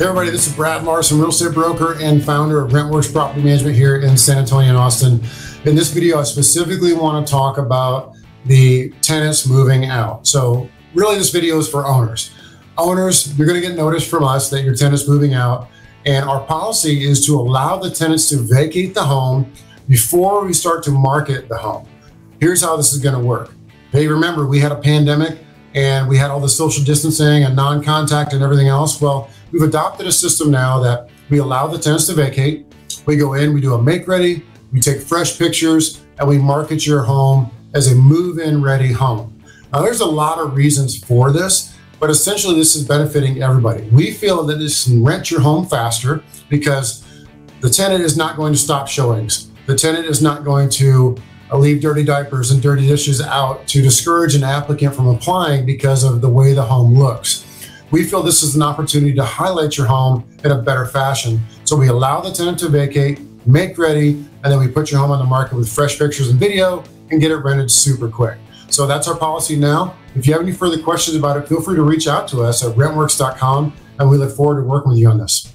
Hey everybody, this is Brad Larson, real estate broker and founder of RentWerx Property Management here in San Antonio and Austin. In this video, I specifically want to talk about the tenants moving out. So really this video is for owners. Owners, you're going to get notice from us that your tenant's moving out. And our policy is to allow the tenants to vacate the home before we start to market the home. Here's how this is going to work. Hey, remember, we had a pandemic and we had all the social distancing and non-contact and everything else. Well, we've adopted a system now that we allow the tenants to vacate. We go in, we do a make ready, we take fresh pictures, and we market your home as a move-in ready home. Now, there's a lot of reasons for this, but essentially this is benefiting everybody. We feel that this can rent your home faster because the tenant is not going to stop showings. The tenant is not going to leave dirty diapers and dirty dishes out to discourage an applicant from applying because of the way the home looks. We feel this is an opportunity to highlight your home in a better fashion. So we allow the tenant to vacate, make ready, and then we put your home on the market with fresh pictures and video and get it rented super quick. So that's our policy now. If you have any further questions about it, feel free to reach out to us at rentwerx.com and we look forward to working with you on this.